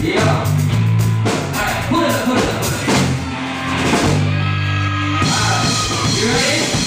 Yeah. All right, put it up, put it up. put it up. All right, you ready?